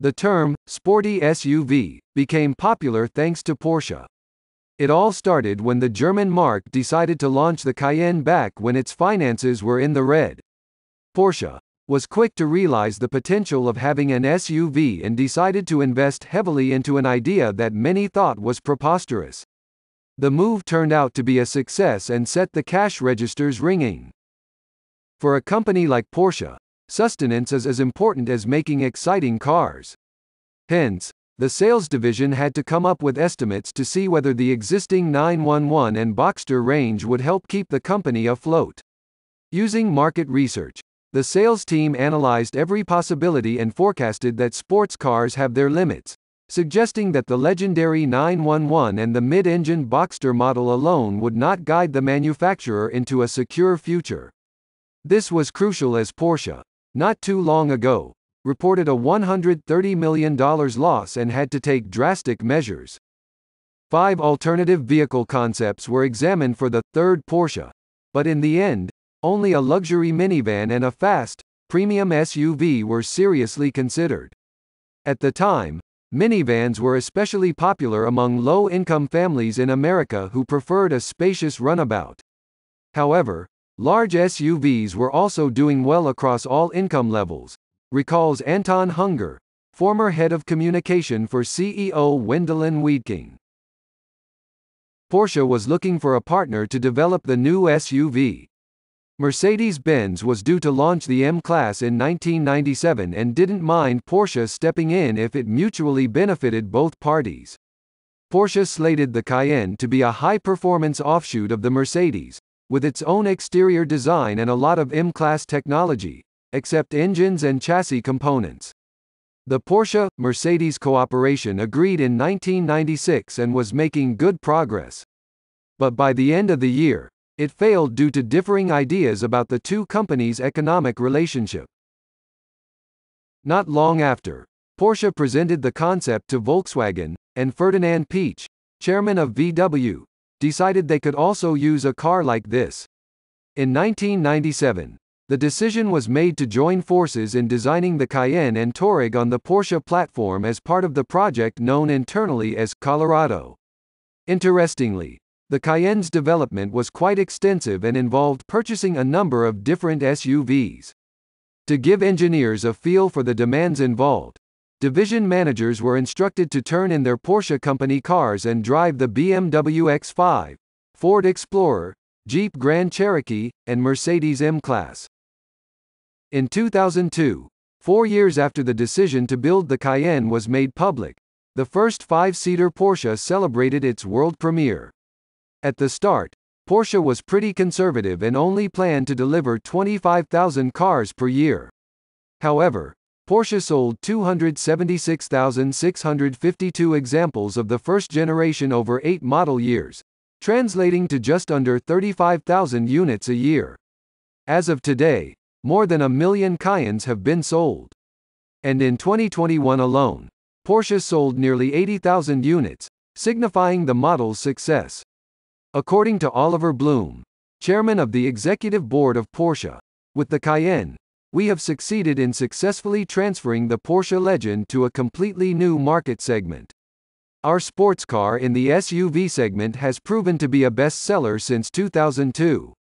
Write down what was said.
The term, sporty SUV, became popular thanks to Porsche. It all started when the German marque decided to launch the Cayenne back when its finances were in the red. Porsche was quick to realize the potential of having an SUV and decided to invest heavily into an idea that many thought was preposterous. The move turned out to be a success and set the cash registers ringing. For a company like Porsche, sustenance is as important as making exciting cars. Hence, the sales division had to come up with estimates to see whether the existing 911 and Boxster range would help keep the company afloat. Using market research, the sales team analyzed every possibility and forecasted that sports cars have their limits, suggesting that the legendary 911 and the mid-engine Boxster model alone would not guide the manufacturer into a secure future. This was crucial as Porsche, not too long ago, reported a $130 million loss and had to take drastic measures. Five alternative vehicle concepts were examined for the third Porsche, but in the end, only a luxury minivan and a fast, premium SUV were seriously considered. At the time, minivans were especially popular among low-income families in America who preferred a spacious runabout. However, large SUVs were also doing well across all income levels, recalls Anton Hunger, former head of communication for CEO Wendelin Wiedeking. Porsche was looking for a partner to develop the new SUV. Mercedes-Benz was due to launch the M-Class in 1997 and didn't mind Porsche stepping in if it mutually benefited both parties. Porsche slated the Cayenne to be a high-performance offshoot of the Mercedes, with its own exterior design and a lot of M-Class technology, except engines and chassis components. The Porsche-Mercedes cooperation agreed in 1996 and was making good progress. But by the end of the year, it failed due to differing ideas about the two companies' economic relationship. Not long after, Porsche presented the concept to Volkswagen, and Ferdinand Piëch, chairman of VW, decided they could also use a car like this. In 1997, the decision was made to join forces in designing the Cayenne and Touareg on the Porsche platform as part of the project known internally as Colorado. Interestingly, the Cayenne's development was quite extensive and involved purchasing a number of different SUVs. To give engineers a feel for the demands involved, division managers were instructed to turn in their Porsche company cars and drive the BMW X5, Ford Explorer, Jeep Grand Cherokee, and Mercedes M-Class. In 2002, four years after the decision to build the Cayenne was made public, the first five-seater Porsche celebrated its world premiere. At the start, Porsche was pretty conservative and only planned to deliver 25,000 cars per year. However, Porsche sold 276,652 examples of the first generation over eight model years, translating to just under 35,000 units a year. As of today, more than a million Cayennes have been sold. And in 2021 alone, Porsche sold nearly 80,000 units, signifying the model's success. According to Oliver Blume, chairman of the executive board of Porsche, with the Cayenne, we have succeeded in successfully transferring the Porsche legend to a completely new market segment. Our sports car in the SUV segment has proven to be a bestseller since 2002.